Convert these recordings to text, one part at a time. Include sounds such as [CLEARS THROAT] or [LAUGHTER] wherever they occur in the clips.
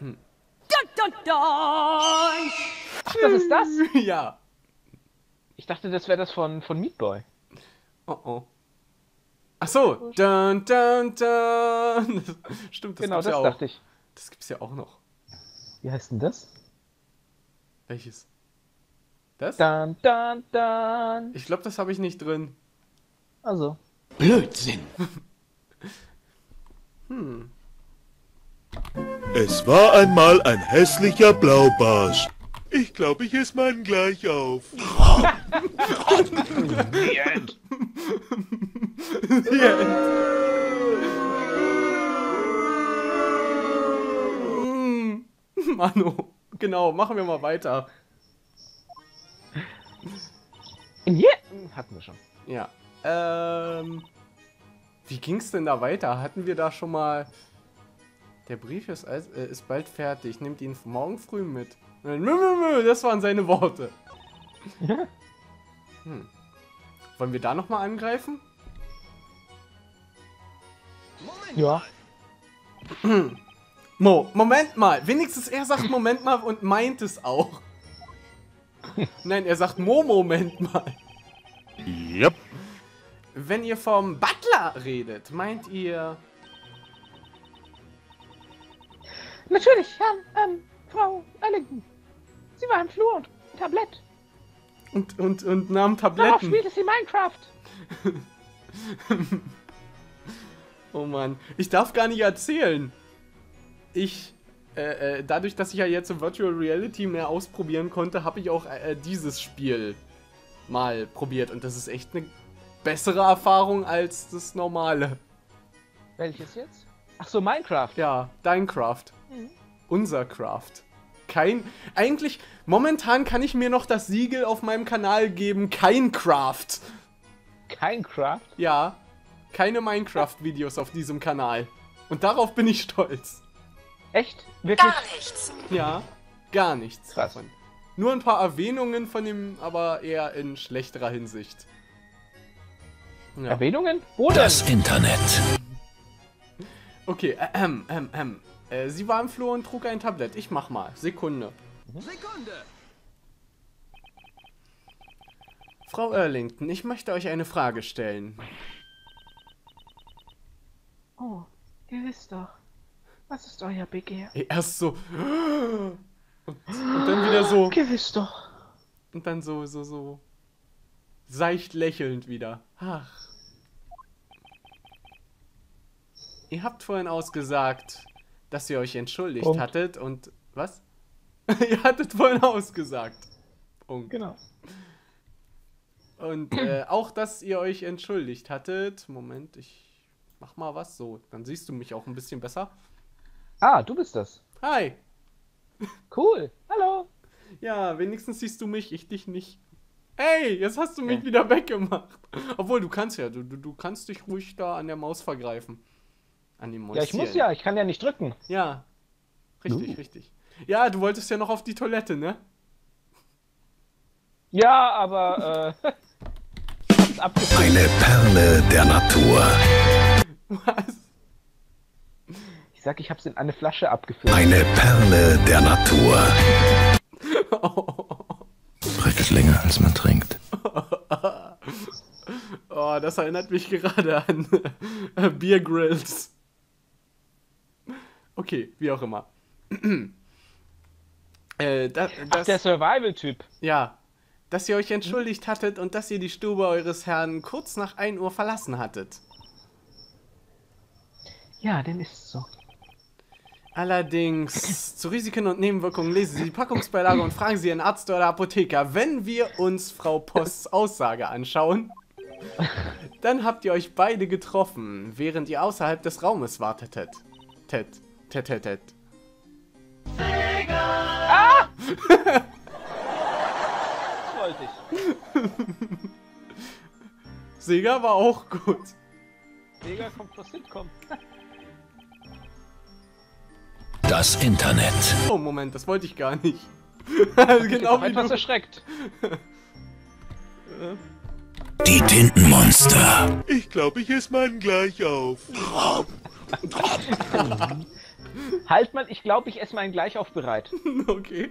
Dun, dun, dun. Ach, das ist das? [LAUGHS] ja. Ich dachte, das wäre das von, von Meat Boy. Oh oh. Ach so. Dun, dun, dun. [LAUGHS] Stimmt, das genau, gibt's das ja auch. dachte ich. Das gibt's ja auch noch. Wie heißt denn das? Welches? Das? Dann, dann, dann. Ich glaube, das habe ich nicht drin. Also. Blödsinn. [LAUGHS] Es war einmal ein hässlicher Blaubarsch. Ich glaube, ich esse meinen gleich auf. Mm. [LAUGHS] Manu. Genau, machen wir mal weiter. Ja, hatten wir schon. Ja. Ähm. Wie ging's denn da weiter? Hatten wir da schon mal. Der Brief ist, als- äh, ist bald fertig. Nehmt ihn morgen früh mit. Mü, mü, mü, Das waren seine Worte. [LAUGHS] Hm. Wollen wir da nochmal angreifen? Ja. [CLEARS THROAT] Mo, Moment mal. Wenigstens er sagt Moment mal und meint es auch. [LAUGHS] Nein, er sagt Mo, Moment mal. Yep. Wenn ihr vom Butler redet, meint ihr. Natürlich, ja, ähm, Frau Ellington. Sie war im Flur und ein Tablett. Und, und, und nahm Darauf Tabletten. spielte sie Minecraft. [LAUGHS] Oh Mann, ich darf gar nicht erzählen. Ich, äh, äh, dadurch, dass ich ja jetzt im Virtual Reality mehr ausprobieren konnte, habe ich auch äh, dieses Spiel mal probiert. Und das ist echt eine bessere Erfahrung als das normale. Welches jetzt? Ach so, Minecraft. Ja, dein Craft. Unser Craft. Kein. Eigentlich, momentan kann ich mir noch das Siegel auf meinem Kanal geben, kein Craft. Kein Craft. Ja, keine Minecraft-Videos auf diesem Kanal. Und darauf bin ich stolz. Echt? Wirklich? Gar nichts. Ja, gar nichts Krass. davon. Nur ein paar Erwähnungen von ihm, aber eher in schlechterer Hinsicht. Ja. Erwähnungen? Wo denn? Das Internet. Okay, ähm, ähm, ähm. Äh, sie war im Flur und trug ein Tablett. Ich mach mal. Sekunde. Sekunde. Frau Erlington, ich möchte euch eine Frage stellen. Oh, ihr wisst doch. Was ist euer Begehr? Erst so. Und, und dann wieder so. Gewiss doch. Und dann so, so, so. Seicht lächelnd wieder. Ach. Ihr habt vorhin ausgesagt, dass ihr euch entschuldigt Punkt. hattet und. Was? [LAUGHS] ihr hattet vorhin ausgesagt. Punkt. Genau. Und äh, [CLEARS THROAT] auch, dass ihr euch entschuldigt hattet. Moment, ich mach mal was so. Dann siehst du mich auch ein bisschen besser. Ah, du bist das. Hi. [LAUGHS] Cool. Hallo. Ja, wenigstens siehst du mich, ich dich nicht. Ey, jetzt hast du mich Ja. wieder weggemacht. [LAUGHS] Obwohl, du kannst ja, du, du, du kannst dich ruhig da an der Maus vergreifen. An dem Mäuschen. Ja, ich muss ja, ich kann ja nicht drücken. Ja. Richtig, Uh. richtig. Ja, du wolltest ja noch auf die Toilette, ne? Ja, aber äh, ich hab's abgefilmt. Eine Perle der Natur. Was? Ich sag, ich hab's in eine Flasche abgefüllt. Eine Perle der Natur. [LAUGHS] Oh, Braucht länger, als man trinkt. [LAUGHS] oh, das erinnert mich gerade an äh, Beer Grills. Okay, wie auch immer. [CLEARS THROAT] äh, das, Ach, das, der Survival-Typ. Ja, dass ihr euch entschuldigt hattet und dass ihr die Stube eures Herrn kurz nach 1 Uhr verlassen hattet. Ja, dem ist so. Allerdings, [CLEARS THROAT] zu Risiken und Nebenwirkungen lesen Sie die Packungsbeilage und fragen Sie Ihren Arzt oder Apotheker. Wenn wir uns Frau Posts [LAUGHS] Aussage anschauen, dann habt ihr euch beide getroffen, während ihr außerhalb des Raumes wartetet. Tet, tet, tet, tet. Wollte ich. [LAUGHS] Sega war auch gut. Sega kommt vor Sitcom. Das Internet. Oh, Moment, das wollte ich gar nicht. [LAUGHS] Genau genau wie etwas du. erschreckt. Die Tintenmonster. Ich glaube, ich esse meinen gleich auf. [LAUGHS] Halt mal, ich glaube, ich esse meinen Gleichauf bereit. Okay.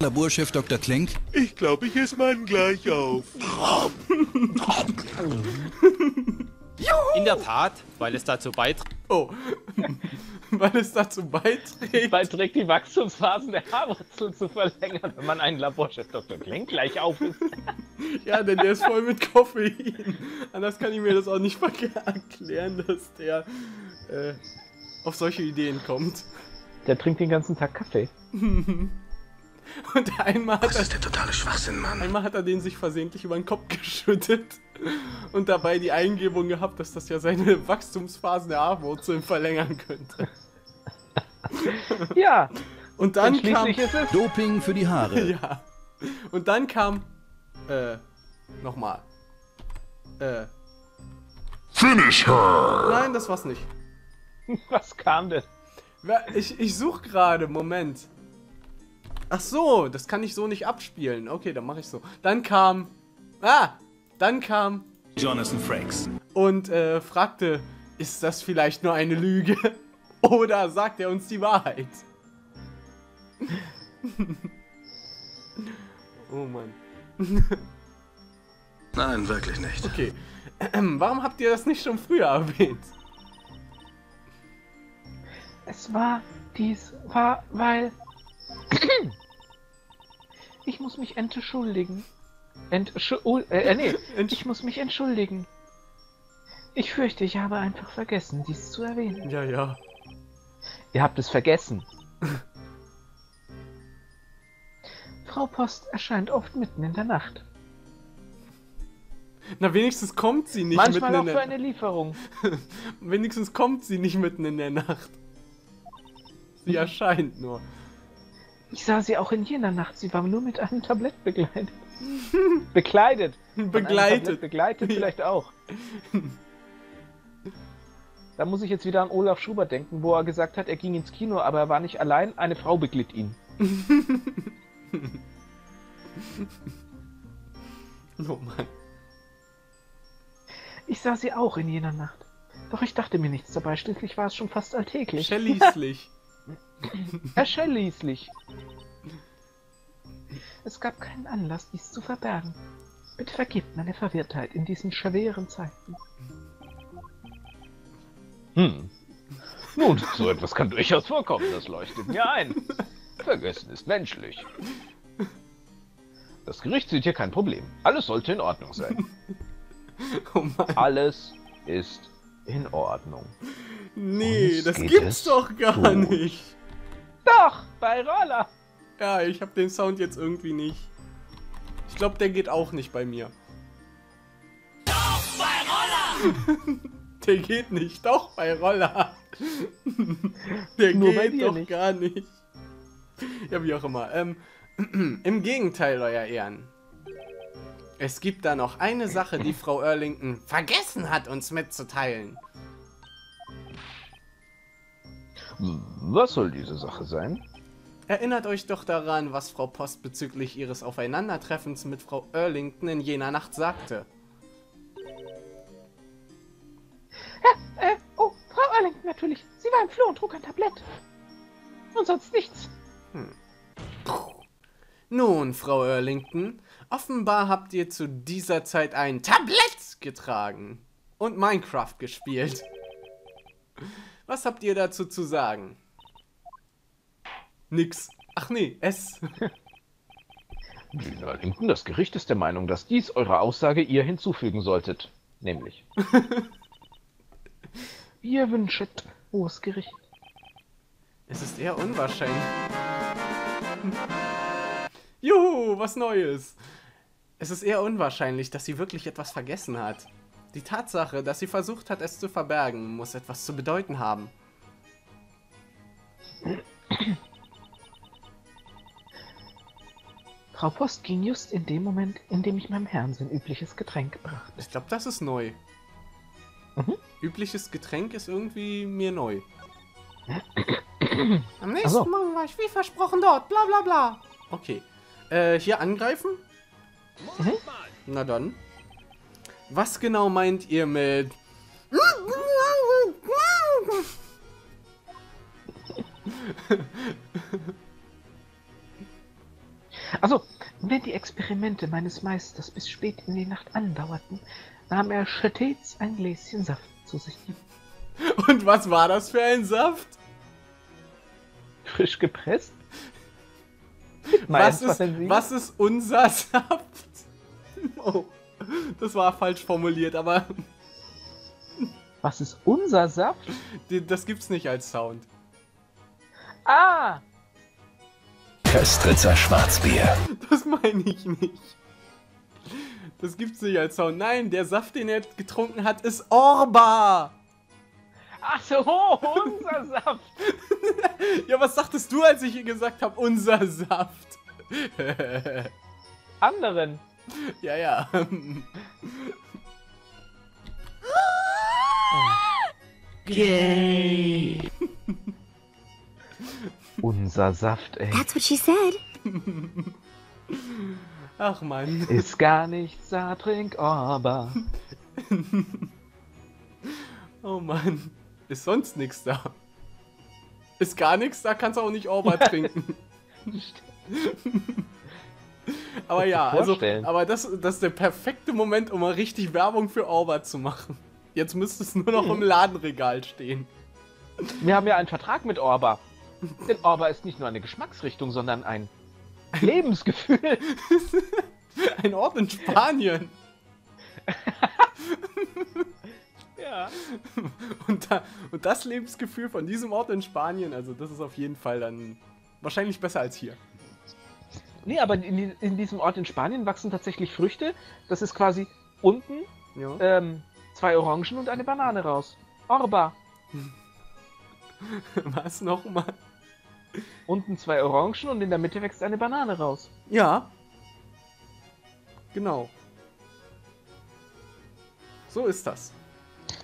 Laborchef Dr. Klink. Ich glaube, ich esse meinen gleich auf. [LAUGHS] [LAUGHS] In der Tat, weil es dazu beiträgt, Oh. [LAUGHS] Weil es dazu beiträgt. Beiträgt die Wachstumsphasen der Haarwurzel zu verlängern, wenn man einen Laborchef Dr. Klenk gleich auf ist. Ja, denn der ist voll mit Koffein. Anders kann ich mir das auch nicht erklären, dass der äh, auf solche Ideen kommt. Der trinkt den ganzen Tag Kaffee. [LAUGHS] Und einmal hat, Das er, ist der totale Schwachsinn, Mann. einmal hat er den sich versehentlich über den Kopf [LAUGHS] geschüttet und dabei die Eingebung gehabt, dass das ja seine [LAUGHS] Wachstumsphasen der Haarwurzeln verlängern könnte. Ja, Und dann kam. schließlich ist es. Doping für die Haare. Ja. Und dann kam. Äh. Nochmal. Äh. Finish her! Nein, das war's nicht. [LAUGHS] Was kam denn? Ich, ich such gerade, Moment. Ach so, das kann ich so nicht abspielen. Okay, dann mache ich so. Dann kam. Ah! Dann kam Jonathan Frakes. und äh, fragte, ist das vielleicht nur eine Lüge? [LAUGHS] Oder sagt er uns die Wahrheit? [LAUGHS] oh Mann. Nein, wirklich nicht. Okay. [CLEARS THROAT] Warum habt ihr das nicht schon früher erwähnt? Es war dies, war, weil. [COUGHS] Ich muss mich entschuldigen. Entschuldigung. Äh, äh, nee. [LAUGHS] Ich muss mich entschuldigen. Ich fürchte, ich habe einfach vergessen, dies zu erwähnen. Ja, ja. Ihr habt es vergessen. [LAUGHS] Frau Post erscheint oft mitten in der Nacht. Na, wenigstens kommt sie nicht Manchmal auch mitten in für der eine Lieferung. [LAUGHS] Wenigstens kommt sie nicht mitten in der Nacht. Sie erscheint nur. Ich sah sie auch in jener Nacht. Sie war nur mit einem Tablett begleitet. [LAUGHS] Bekleidet. Begleitet. Begleitet vielleicht auch. Da muss ich jetzt wieder an Olaf Schubert denken, wo er gesagt hat, er ging ins Kino, aber er war nicht allein, eine Frau beglitt ihn. [LAUGHS] Oh Mann. Ich sah sie auch in jener Nacht. Doch ich dachte mir nichts dabei. Schließlich war es schon fast alltäglich. Schließlich. [LAUGHS] Erschließlich. Es gab keinen Anlass, dies zu verbergen. Bitte vergebt meine Verwirrtheit in diesen schweren Zeiten. Hm. Nun, so etwas kann durchaus vorkommen, das leuchtet mir ein. Vergessen ist menschlich. Das Gericht sieht hier kein Problem. Alles sollte in Ordnung sein. [LAUGHS] Oh Mann. Alles ist in Ordnung. Nee, Uns das gibt's doch gar gut. nicht. Bei Roller. Ja, ich hab den Sound jetzt irgendwie nicht. Ich glaube, der geht auch nicht bei mir. Doch, bei Roller! [LAUGHS] der geht nicht, doch bei Roller. [LAUGHS] der Nur geht doch nicht. gar nicht. Ja, wie auch immer. Ähm, [CLEARS THROAT] Im Gegenteil, euer Ehren. Es gibt da noch eine Sache, die Frau Erlington vergessen hat, uns mitzuteilen. Was soll diese Sache sein? Erinnert euch doch daran, was Frau Post bezüglich ihres Aufeinandertreffens mit Frau Erlington in jener Nacht sagte. Äh, oh, Frau Erlington natürlich. Sie war im Flur und trug ein Tablett. Und sonst nichts. Nun, Frau Erlington, offenbar habt ihr zu dieser Zeit ein Tablett getragen und Minecraft gespielt. Was habt ihr dazu zu sagen? Nix. Ach nee, es. Herr Lincoln, das Gericht ist der Meinung, dass dies eurer Aussage ihr hinzufügen solltet. Nämlich. [LAUGHS] Ihr wünschet, hohes Gericht. Es ist eher unwahrscheinlich. Juhu, was Neues. Es ist eher unwahrscheinlich, dass sie wirklich etwas vergessen hat. Die Tatsache, dass sie versucht hat, es zu verbergen, muss etwas zu bedeuten haben. Frau Post ging just in dem Moment, in dem ich meinem Herrn sein übliches Getränk brachte. Ich glaube, das ist neu. Mhm. Übliches Getränk ist irgendwie mir neu. [CLEARS THROAT] Am nächsten also. Morgen war ich wie versprochen dort, bla bla bla. Okay. Äh, hier angreifen? Mhm. Na dann. Was genau meint ihr mit... [LAUGHS] [LAUGHS] Also, wenn die Experimente meines Meisters bis spät in die Nacht andauerten, nahm er stets ein Gläschen Saft zu sich. [LAUGHS] Und was war das für ein Saft? Frisch gepresst? [LAUGHS] Was ist, was ist unser Saft? [LAUGHS] Oh, das war falsch formuliert, aber Was ist unser Saft? das gibt's nicht als Sound. Ah! Köstritzer Schwarzbier. Das meine ich nicht. Das gibt's nicht als Sound. Nein, der Saft, den er getrunken hat, ist Orba. Ach so, unser Saft! [LAUGHS] Ja, was sagtest du, als ich gesagt habe, unser Saft? [LAUGHS] Anderen. ja, ja. Unser Saft, ey. That's what she said. Ach man. Ist gar nichts da, trink aber. [LAUGHS] Oh Mann. Ist sonst nichts da. Ist gar nichts da, kannst du auch nicht Orba trinken. [LAUGHS] aber ja, also, aber das, das ist der perfekte Moment, um mal richtig Werbung für Orba zu machen. Jetzt müsste es nur noch im [LAUGHS] Ladenregal stehen. Wir haben ja einen Vertrag mit Orba. Denn Orba ist nicht nur eine Geschmacksrichtung, sondern ein Lebensgefühl. [LAUGHS] Ein Ort in Spanien. [LAUGHS] Ja. Und, da, und das Lebensgefühl von diesem Ort in Spanien, also das ist auf jeden Fall dann wahrscheinlich besser als hier. Nee, aber in, in diesem Ort in Spanien wachsen tatsächlich Früchte. Das ist quasi unten Ja. ähm, zwei Orangen und eine Banane raus. Orba. [LAUGHS] Was nochmal? Unten zwei Orangen und in der Mitte wächst eine Banane raus. Ja. Genau. So ist das.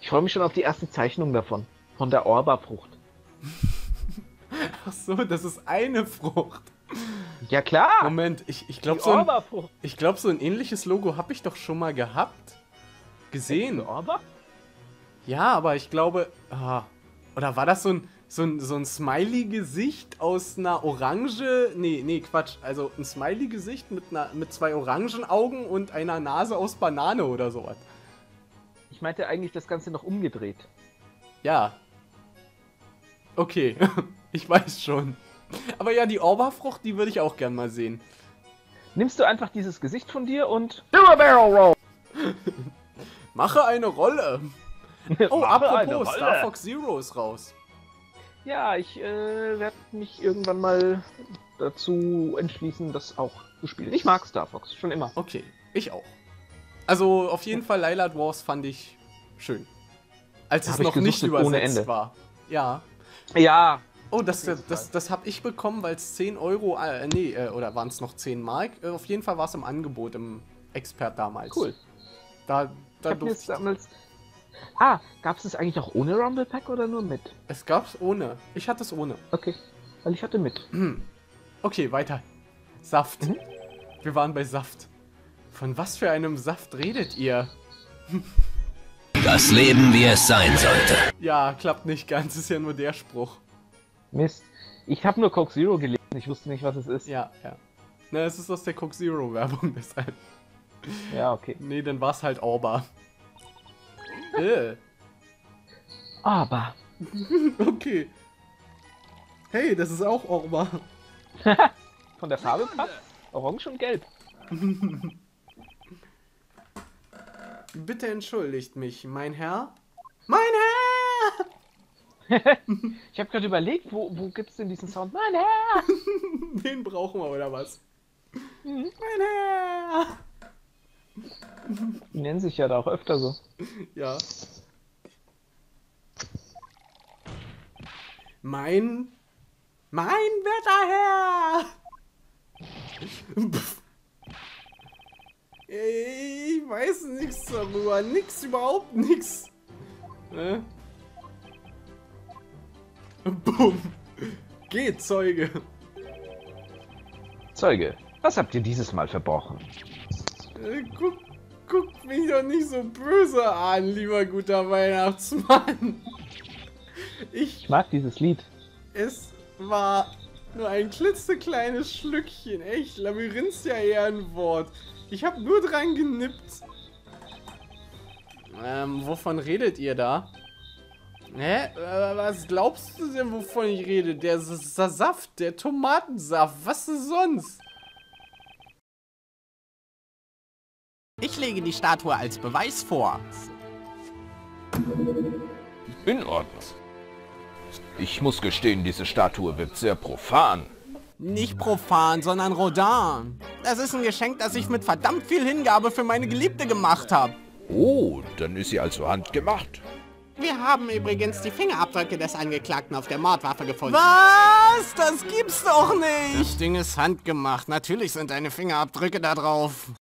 Ich freue mich schon auf die erste Zeichnung davon. Von der Orba-Frucht. [LAUGHS] Ach so, das ist eine Frucht. Ja klar! Moment, ich, ich glaube so, ein- ich glaub, so ein ähnliches Logo habe ich doch schon mal gehabt. Gesehen. Orba? Ja, aber ich glaube. Ah, oder war das so ein, so ein, so ein Smiley-Gesicht aus einer Orange? Nee, nee, Quatsch. Also ein Smiley-Gesicht mit, einer- mit zwei Orangenaugen und einer Nase aus Banane oder sowas. Ich meinte eigentlich das Ganze noch umgedreht. Ja. Okay, [LAUGHS] ich weiß schon. Aber ja, die Orba-Frucht, die würde ich auch gern mal sehen. Nimmst du einfach dieses Gesicht von dir und. [LAUGHS] Mache eine Rolle. [LAUGHS] Oh, Mache eine apropos, Rolle. Star Fox Zero ist raus. Ja, ich äh, werde mich irgendwann mal dazu entschließen, das auch zu spielen. Ich mag Star Fox, schon immer. Okay, ich auch. Also auf jeden Fall Lilac Wars fand ich schön. Als es Hab ich noch nicht übersetzt Ende. war. Ja. Ja, Oh, das, das, das, das habe ich bekommen, weil es 10 Euro, äh, nee, äh, oder waren es noch 10 Mark? Äh, auf jeden Fall war es im Angebot im Expert damals. cool. Da, Ich da mir durfte jetzt damals. Ah, gab es das eigentlich auch ohne Rumble Pack oder nur mit? Es gab's ohne. Ich hatte es ohne. Okay. Weil ich hatte mit. [CLEARS THROAT] Okay, weiter. Saft. Mhm. Wir waren bei Saft. Von was für einem Saft redet ihr? Das Leben, wie es sein sollte. Ja, klappt nicht ganz, ist ja nur der Spruch. Mist. Ich habe nur Coke Zero gelesen, ich wusste nicht, was es ist. Ja, ja. Na, es ist aus der Coke Zero Werbung, [LAUGHS] deshalb. Ja, okay. Nee, dann war's halt Orba. Äh, Aber. [LAUGHS] okay. Hey, das ist auch Orba. [LAUGHS] Von der Farbe passt. Orange und Gelb. [LAUGHS] Bitte entschuldigt mich, mein Herr. Mein Herr! Ich habe gerade überlegt, wo, wo gibt's denn diesen Sound? Mein Herr! Wen brauchen wir oder was? Mhm. Mein Herr! Die nennen sich ja da auch öfter so. Ja. Mein. Mein Wetterherr! Ich weiß nichts darüber. Nix, überhaupt nix. Ne? Bumm. Geht, Zeuge. Zeuge, was habt ihr dieses Mal verbrochen? Äh, Guck, guck mich doch nicht so böse an, lieber guter Weihnachtsmann. Ich Ich mag dieses Lied. Es war nur ein klitzekleines Schlückchen. Echt, Labyrinth ist ja eher ein Wort. Ich habe nur dran genippt. Ähm, wovon redet ihr da? Hä? Äh, was glaubst du denn, wovon ich rede? Der S Saft, der Tomatensaft, was ist sonst? Ich lege die Statue als Beweis vor. In Ordnung. Ich muss gestehen, diese Statue wirkt sehr profan. Nicht profan, sondern Rodin. Das ist ein Geschenk, das ich mit verdammt viel Hingabe für meine Geliebte gemacht habe. Oh, dann ist sie also handgemacht. Wir haben übrigens die Fingerabdrücke des Angeklagten auf der Mordwaffe gefunden. Was? Das gibt's doch nicht! Das Ding ist handgemacht. Natürlich sind deine Fingerabdrücke da drauf.